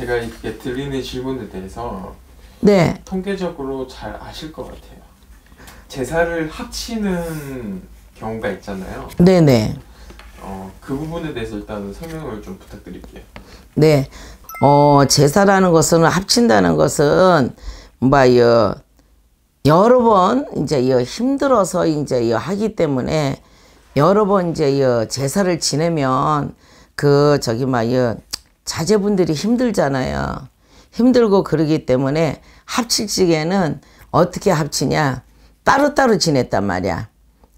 제가 이렇게 드리는 질문에 대해서 네. 통계적으로 잘 아실 것 같아요. 제사를 합치는 경우가 있잖아요. 네네. 어, 그 부분에 대해서 일단 설명을 좀 부탁드릴게요. 네. 어, 제사라는 것은 합친다는 것은 뭐요 여러 번 이제 여 힘들어서 이제 여 하기 때문에 여러 번 이제 여 제사를 지내면 그 저기 뭐요 자제분들이 힘들잖아요. 힘들고 그러기 때문에 합칠 적에는 어떻게 합치냐 따로따로 지냈단 말이야.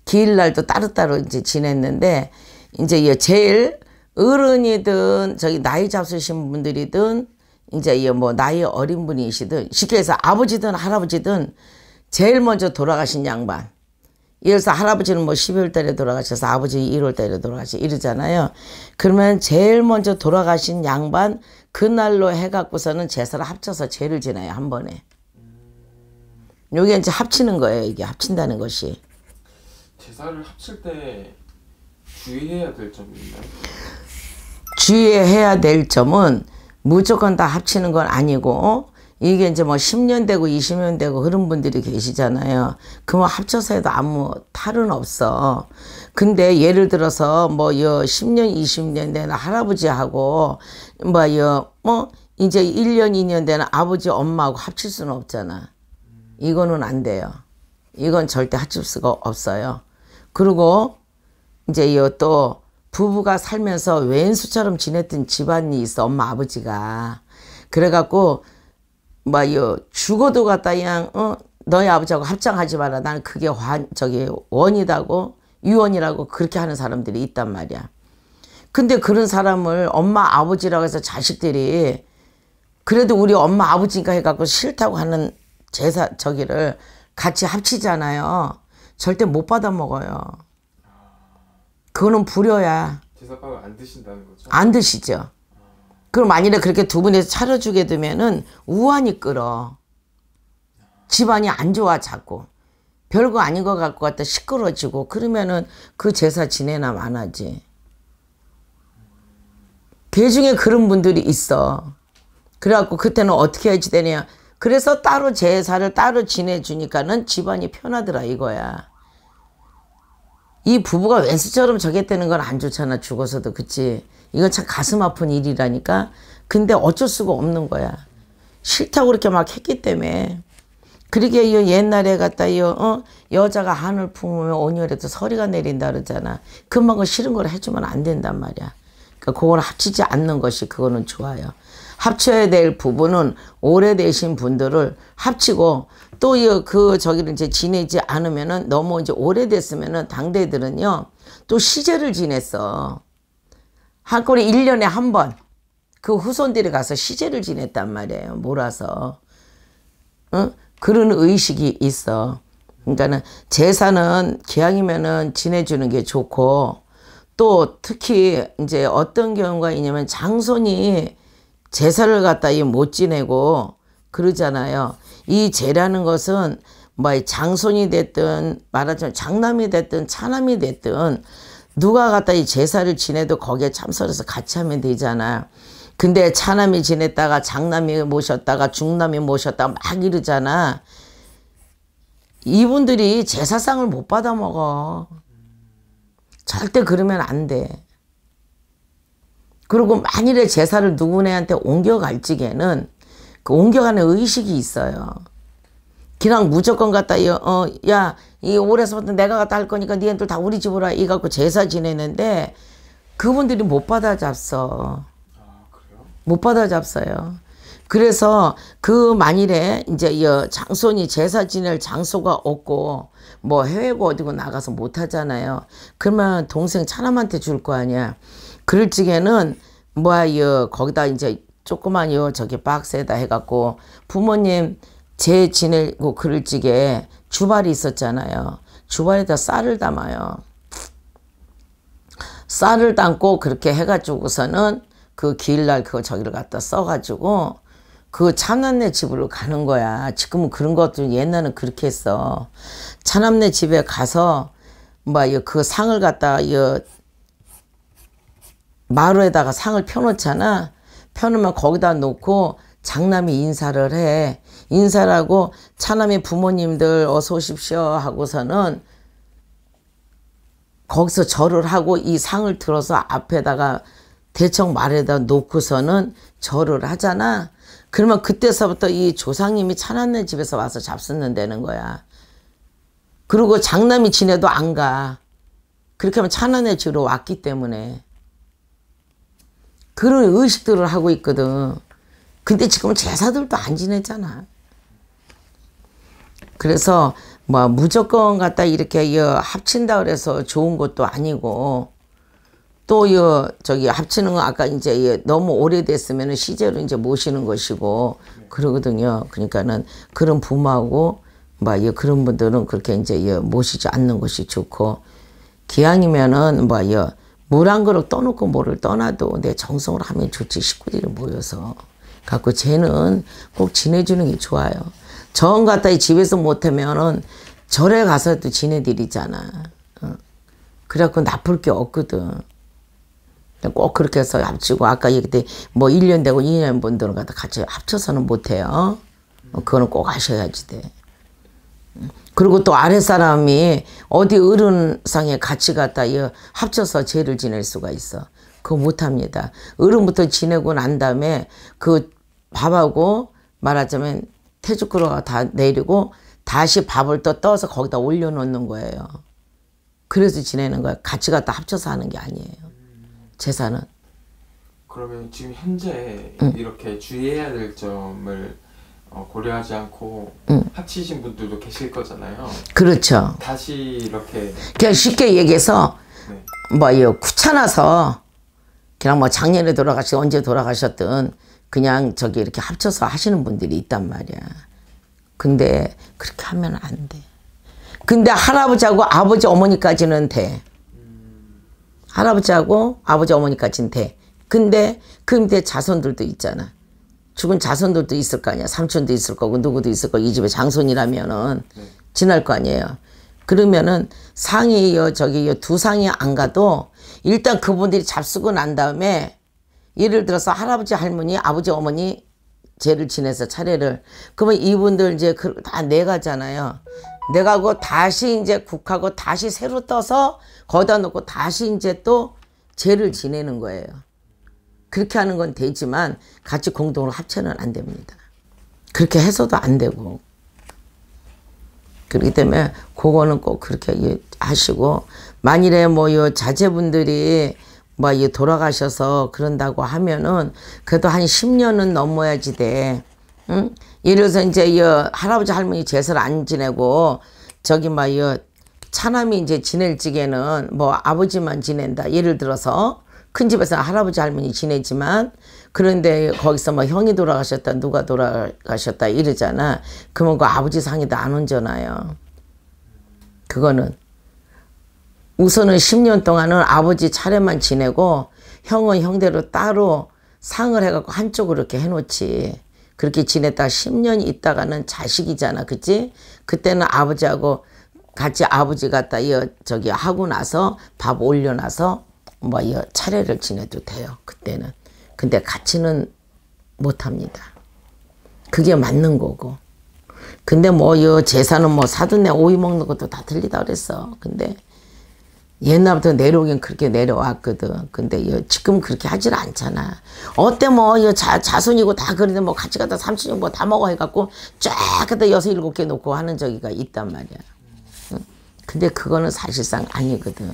기일 날도 따로따로 이제 지냈는데 이제 이 제일 어른이든 저기 나이 잡수신 분들이든 이제 이뭐 나이 어린 분이시든 쉽게 해서 아버지든 할아버지든 제일 먼저 돌아가신 양반. 예를 들어서 할아버지는 뭐 12월 달에 돌아가셔서 아버지 1월 달에 돌아가시 이러잖아요. 그러면 제일 먼저 돌아가신 양반 그날로 해갖고서는 제사를 합쳐서 죄를 지나요 한 번에. 요게 이제 합치는 거예요. 이게 합친다는 것이. 제사를 합칠 때 주의해야 될 점이 있나요? 주의해야 될 점은 무조건 다 합치는 건 아니고 이게 이제 뭐 10년 되고 20년 되고 그런 분들이 계시잖아요. 그러면 합쳐서 해도 아무 탈은 없어. 근데 예를 들어서 뭐요 10년 20년 되는 할아버지하고 뭐요 뭐 이제 1년 2년 되는 아버지 엄마하고 합칠 수는 없잖아. 이거는 안 돼요. 이건 절대 합칠 수가 없어요. 그리고 이제 또 부부가 살면서 왼수처럼 지냈던 집안이 있어 엄마 아버지가 그래갖고 뭐요 죽어도 갖다 그냥 어 너희 아버지하고 합장하지 마라. 나는 그게 환 저기 원이다고 유언이라고 그렇게 하는 사람들이 있단 말이야. 근데 그런 사람을 엄마 아버지라고 해서 자식들이 그래도 우리 엄마 아버지니까 해갖고 싫다고 하는 제사 저기를 같이 합치잖아요. 절대 못 받아 먹어요. 그거는 불효야. 제사밥을 안 드신다는 거죠? 안 드시죠. 그럼 만일에 그렇게 두 분이서 차려주게 되면은 우환이 끌어. 집안이 안 좋아 자꾸. 별거 아닌 것 같고 갖다 시끄러지고 그러면은 그 제사 지내나 마나지. 개 중에 그런 분들이 있어. 그래갖고 그때는 어떻게 해야지 되냐. 그래서 따로 제사를 따로 지내주니까는 집안이 편하더라 이거야. 이 부부가 왼수처럼 저겠다는 건 안 좋잖아 죽어서도 그치 이건 참 가슴 아픈 일이라니까. 근데 어쩔 수가 없는 거야. 싫다고 그렇게 막 했기 때문에. 그러게 이 옛날에 갖다 이 어? 여자가 한을 품으면 온열에도 서리가 내린다 그러잖아. 그만큼 싫은 걸 해주면 안 된단 말이야. 그러니까 그거는 합치지 않는 것이 그거는 좋아요. 합쳐야 될 부분은 오래되신 분들을 합치고 또 그 저기를 이제 지내지 않으면은 너무 이제 오래됐으면은 당대들은요 또 시제를 지냈어 한 꼴에 1년에 한 번 그 후손들이 가서 시제를 지냈단 말이에요 몰아서 어? 그런 의식이 있어 그러니까는 제사는 기왕이면은 지내주는 게 좋고 또 특히 이제 어떤 경우가 있냐면 장손이 제사를 갖다 못 지내고 그러잖아요. 이 제라는 것은 뭐 장손이 됐든 말하자면 장남이 됐든 차남이 됐든 누가 갖다 이 제사를 지내도 거기에 참석해서 같이 하면 되잖아. 근데 차남이 지냈다가 장남이 모셨다가 중남이 모셨다가 막 이러잖아. 이분들이 제사상을 못 받아 먹어. 절대 그러면 안 돼. 그리고 만일에 제사를 누구네한테 옮겨갈 적에는 그 옮겨가는 의식이 있어요. 그냥 무조건 갖다 어, 야, 이 올해서부터 내가 갖다 할 거니까 니네들 다 우리 집으로 와. 이 갖고 제사 지내는데 그분들이 못 받아 잡서. 아? 못 받아 잡서요. 그래서 그 만일에 이제 장손이 제사 지낼 장소가 없고 뭐 해외고 어디고 나가서 못 하잖아요. 그러면 동생 차남한테 줄 거 아니야. 그럴 적에는 뭐야 거기다 이제 조그만 요 저기 박스에다 해갖고 부모님 제 지내고 그럴 적에 주발이 있었잖아요. 주발에다 쌀을 담아요. 쌀을 담고 그렇게 해가지고서는 그 기일날 그거 저기를 갖다 써가지고 그 차남네 집으로 가는 거야. 지금은 그런 것도 옛날은 그렇게 했어. 차남네 집에 가서 뭐그 상을 갖다 마루에다가 상을 펴놓잖아. 펴놓으면 거기다 놓고 장남이 인사를 해. 인사를 하고 차남의 부모님들 어서 오십시오 하고서는 거기서 절을 하고 이 상을 들어서 앞에다가 대청 말에다 놓고서는 절을 하잖아. 그러면 그때서부터 이 조상님이 차남네 집에서 와서 잡숫는다는 거야. 그리고 장남이 지내도 안 가. 그렇게 하면 차남네 집으로 왔기 때문에. 그런 의식들을 하고 있거든. 근데 지금은 제사들도 안 지내잖아. 그래서 뭐 무조건 갖다 이렇게 합친다 그래서 좋은 것도 아니고 또 저기 합치는 거 아까 이제 너무 오래됐으면 시제로 이제 모시는 것이고 그러거든요. 그러니까는 그런 부모하고 뭐 그런 분들은 그렇게 이제 모시지 않는 것이 좋고 기왕이면은 뭐물한 그릇 떠놓고 뭐를 떠나도 내 정성으로 하면 좋지 식구들이 모여서 갖고 쟤는 꼭 지내주는 게 좋아요. 정 갖다 집에서 못하면은 절에 가서도 지내드리잖아. 어. 그래갖고 나쁠 게 없거든. 꼭 그렇게 해서 합치고 아까 얘기 때뭐 1년 되고 2년 분들은 갖다 같이 합쳐서는 못해요. 어, 그거는 꼭 하셔야지 돼. 그리고 또 아랫사람이 어디 어른상에 같이 갔다 합쳐서 죄를 지낼 수가 있어. 그거 못합니다. 어른부터 지내고 난 다음에 그 밥하고 말하자면 태죽그릇가 다 내리고 다시 밥을 또 떠서 거기다 올려놓는 거예요. 그래서 지내는 거예요. 같이 갖다 합쳐서 하는 게 아니에요. 제사는. 그러면 지금 현재 응. 이렇게 주의해야 될 점을 어, 고려하지 않고 응. 합치신 분들도 계실 거잖아요. 그렇죠. 다시 이렇게 그냥 쉽게 얘기해서 네. 뭐 귀찮아서 그냥 뭐 작년에 돌아가시 언제 돌아가셨든 그냥 저기 이렇게 합쳐서 하시는 분들이 있단 말이야. 근데 그렇게 하면 안 돼. 근데 할아버지하고 아버지 어머니까지는 돼. 할아버지하고 아버지 어머니까지는 돼. 근데 그 밑에 자손들도 있잖아. 죽은 자손들도 있을 거 아니야. 삼촌도 있을 거고 누구도 있을 거고 이 집에 장손이라면은 네. 지날 거 아니에요. 그러면은 상이 저기 두 상이 안 가도 일단 그분들이 잡수고 난 다음에 예를 들어서 할아버지 할머니 아버지 어머니 죄를 지내서 차례를 그러면 이분들 이제 그다 내가잖아요. 내가고 다시 이제 국하고 다시 새로 떠서 거기다 놓고 다시 이제 또 죄를 지내는 거예요. 그렇게 하는 건 되지만 같이 공동으로 합체는 안 됩니다. 그렇게 해서도 안 되고 그렇기 때문에 그거는 꼭 그렇게 하시고 만일에 뭐요 자제분들이 뭐 돌아가셔서 그런다고 하면은 그래도 한 10년은 넘어야지 돼. 응? 예를 들어서 이제 이 할아버지 할머니 제사를 안 지내고 저기 막이 차남이 이제 지낼 적에는 뭐 아버지만 지낸다. 예를 들어서 큰 집에서 할아버지 할머니 지내지만 그런데 거기서 뭐 형이 돌아가셨다 누가 돌아가셨다 이러잖아. 그러면 그 아버지 상이도 안 온잖아요. 그거는 우선은 10년 동안은 아버지 차례만 지내고 형은 형대로 따로 상을 해갖고 한쪽으로 이렇게 해놓지. 그렇게 지냈다 10년 있다가는 자식이잖아. 그치? 그때는 아버지하고 같이 아버지 갖다 이 저기 하고 나서 밥 올려놔서 뭐 이 차례를 지내도 돼요. 그때는. 근데 같이는 못합니다. 그게 맞는 거고. 근데 뭐이 제사는 뭐 사돈네 오이 먹는 것도 다 틀리다 그랬어. 근데 옛날부터 내려오긴 그렇게 내려왔거든. 근데 지금 그렇게 하질 않잖아. 어때 뭐 자, 자손이고 다 그런데 뭐 같이 가다 삼촌이 뭐 다 먹어 해갖고 쫙 갖다 여섯 일곱 개 놓고 하는 저기가 있단 말이야. 근데 그거는 사실상 아니거든.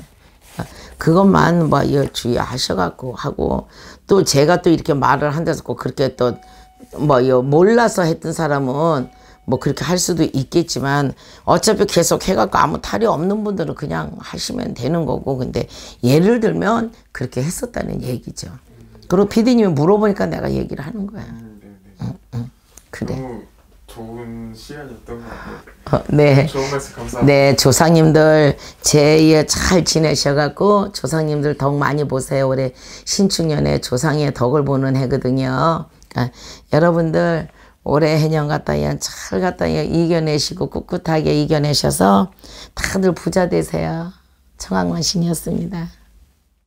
그것만 뭐 주의하셔갖고 하고 또 제가 또 이렇게 말을 꼭 그렇게 또 뭐 몰라서 했던 사람은 뭐 그렇게 할 수도 있겠지만 어차피 계속 해갖고 아무 탈이 없는 분들은 그냥 하시면 되는 거고 근데 예를 들면 그렇게 했었다는 얘기죠. 그리고 피디님이 물어보니까 내가 얘기를 하는 거야. 음, 네, 네. 응, 응. 그래. 좋은 시간이었던 것 같아요. 어, 네. 좋은 말씀 감사합니다. 네, 조상님들 제에 잘 지내셔갖고 조상님들 덕 많이 보세요. 올해 신축년에 조상의 덕을 보는 해거든요. 그러니까 여러분들 올해 해년 갔다 잘 갔다 이겨내시고 꿋꿋하게 이겨내셔서 다들 부자 되세요. 청학만신이었습니다.